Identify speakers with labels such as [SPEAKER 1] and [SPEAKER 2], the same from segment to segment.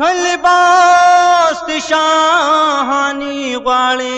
[SPEAKER 1] कल बास्त शाहनी गाले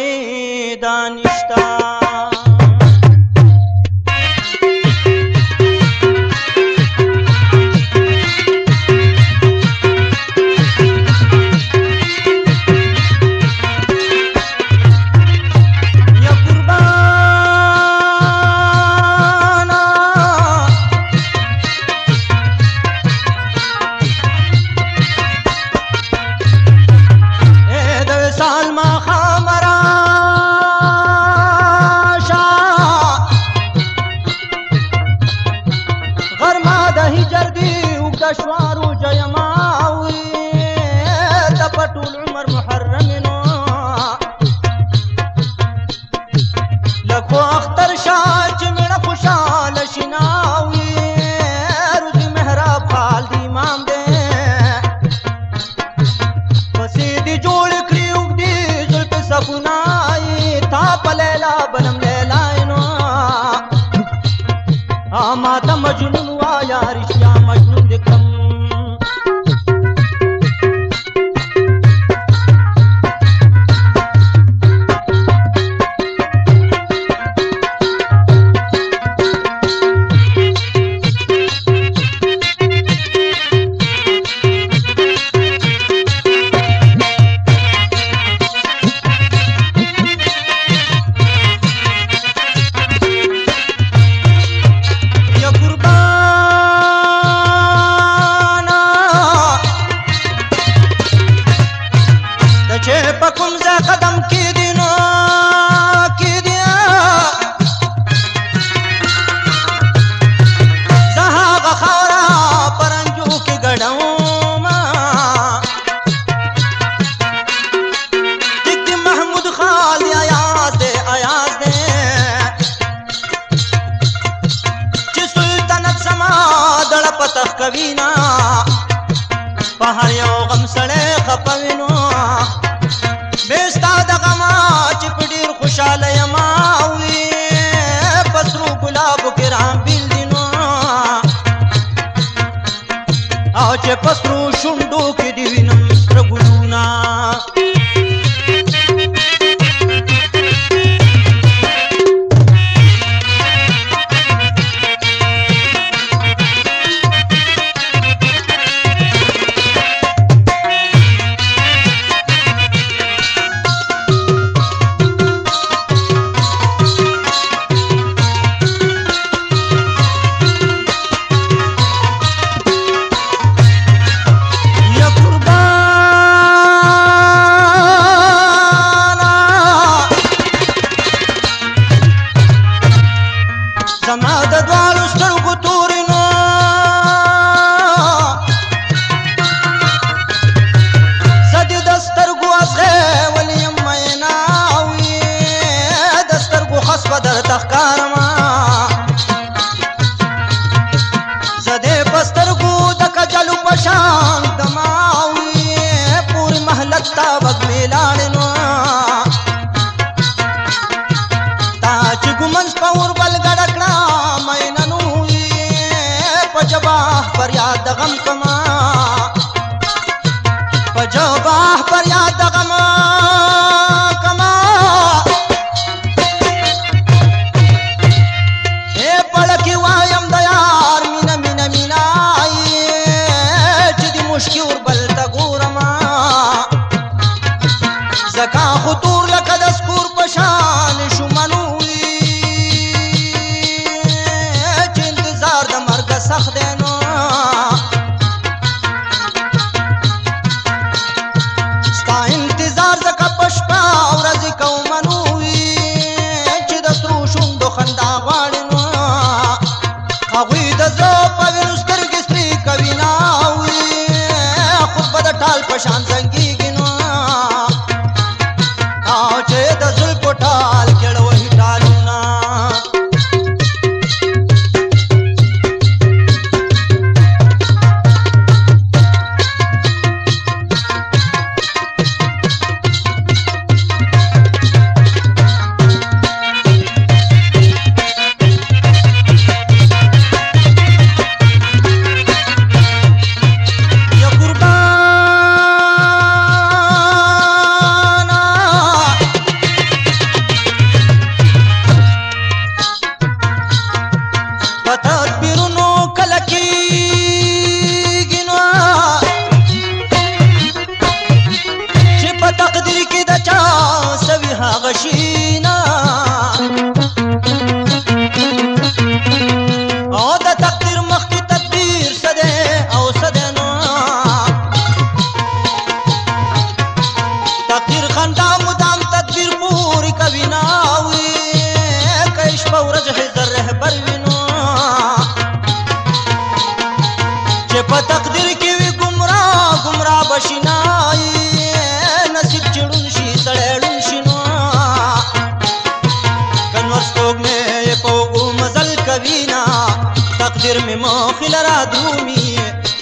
[SPEAKER 1] جرم مو خل را دومي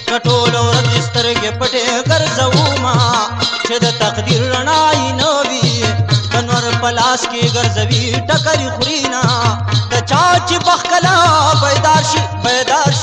[SPEAKER 1] کټول او سترګې پټې ګرځو ما چې د تقدیر رڼای نو وی تنور پلاس کې ګرځوي ټکر خوري نا د چاچ بخلا بیدار شي بیدار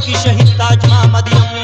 [SPEAKER 1] शहीद हिताजमा मदियम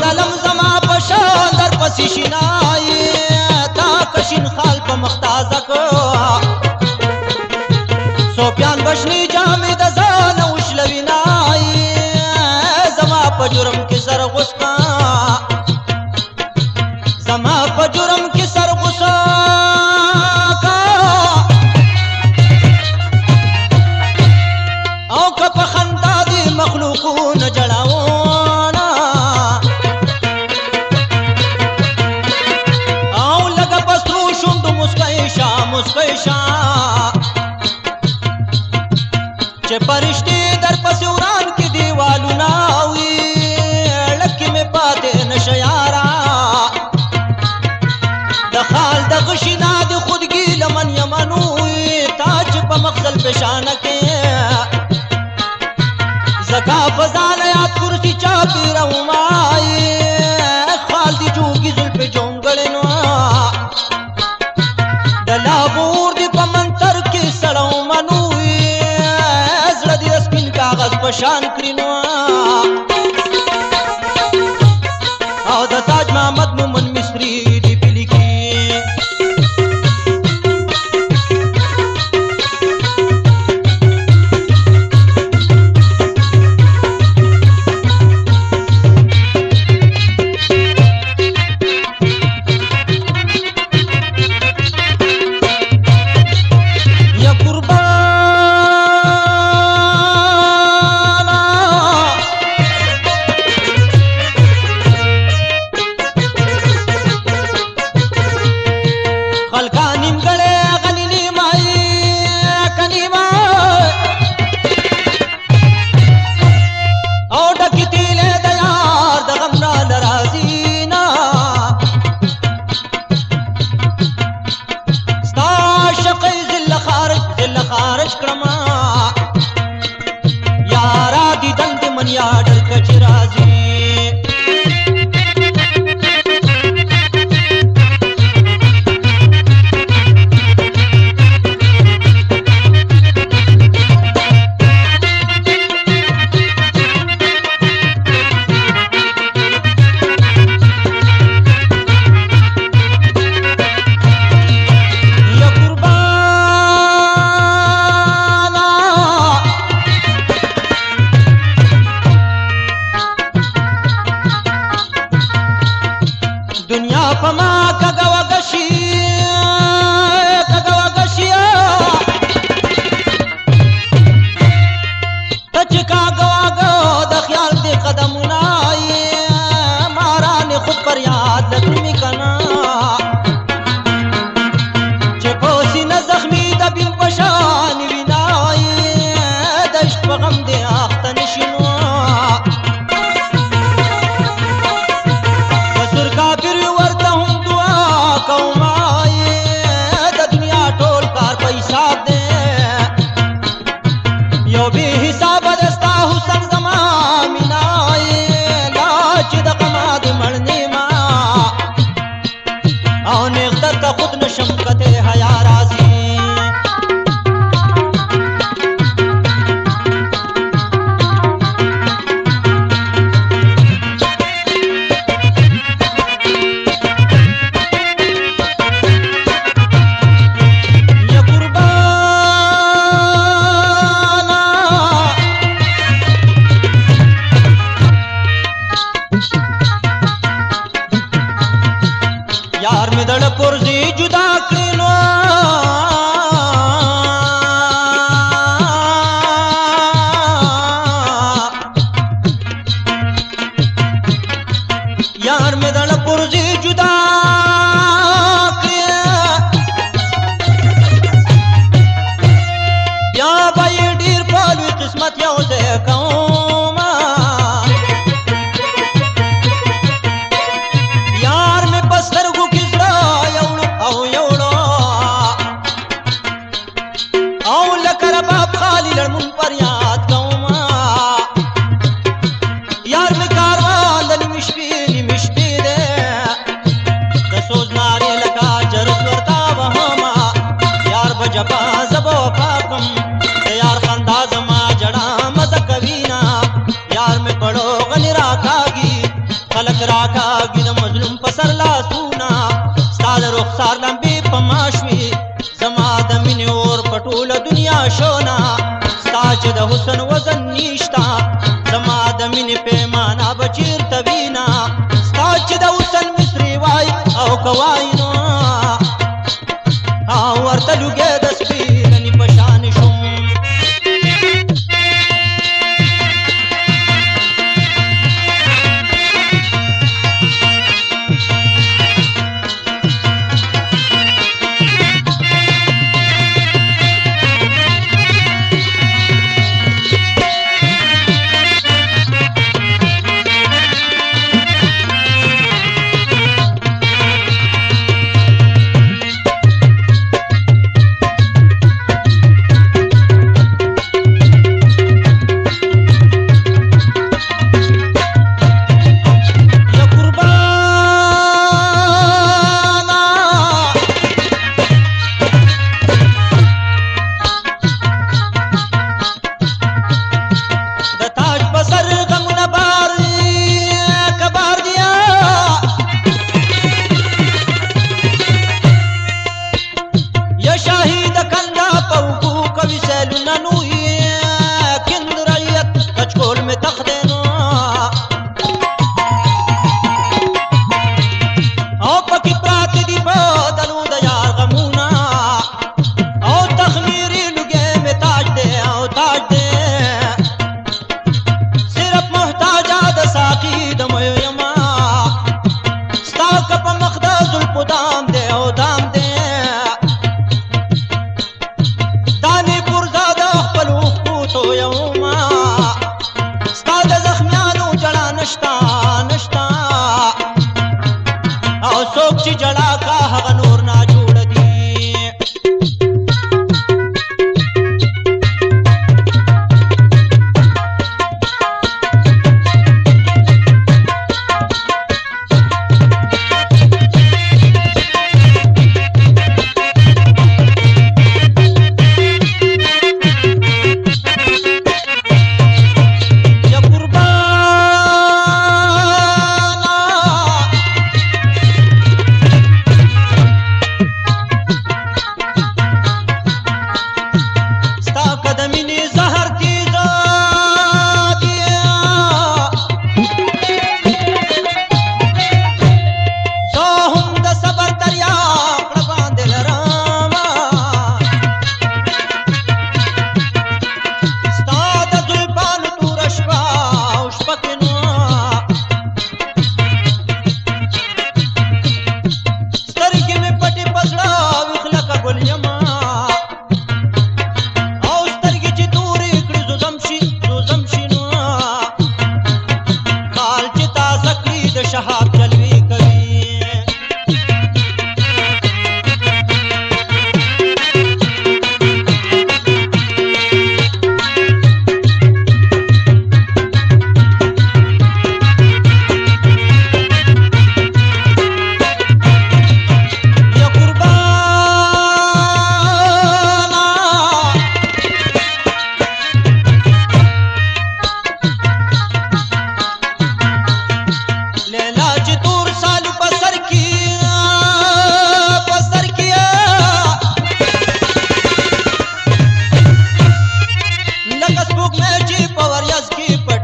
[SPEAKER 1] Wala ಶಾಂತಿನೋ ಮಾಡೋ ಗಲಿರಾಗಾಗಿ ಫಲಕರಾಗಾಗಿ ನಮ್ಮ ಮಜ್ಲುಂ ಫಸರ್ಲಾ ಸೂನಾ ಸಾದ ರೋಗ್ ಸಾರ್ಲ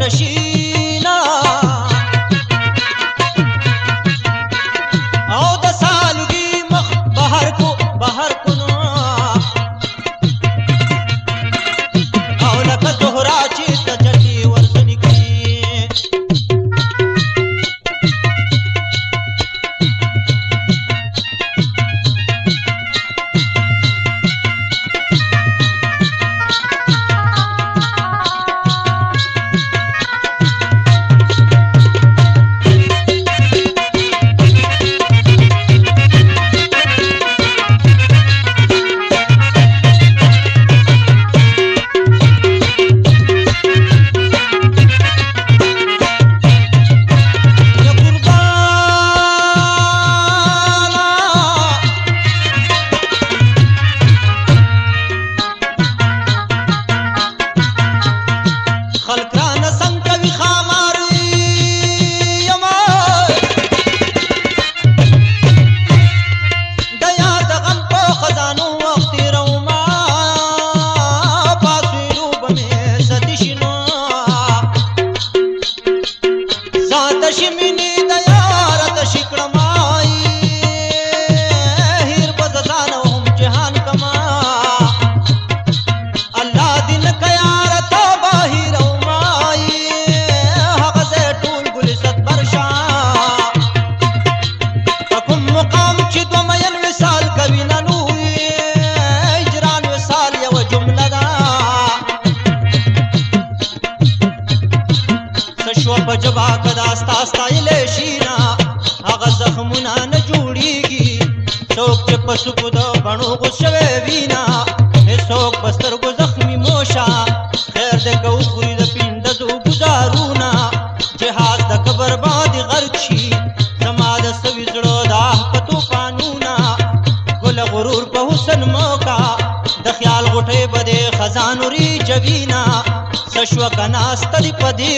[SPEAKER 1] Cause لکه وګوري د پینډه د اوبو دارونه جهاد د قبر باندې غرق شي زما د سوي زړه د آه په توفانونه ګل غرور په حسن موقع د خیال غوټۍ به د خزان وري جبینه څه شوه که ناسته دې په دې